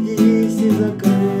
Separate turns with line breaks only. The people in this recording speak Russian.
берегись и закрой.